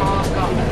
Hong Kong.